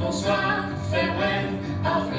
Bonsoir, farewell, auf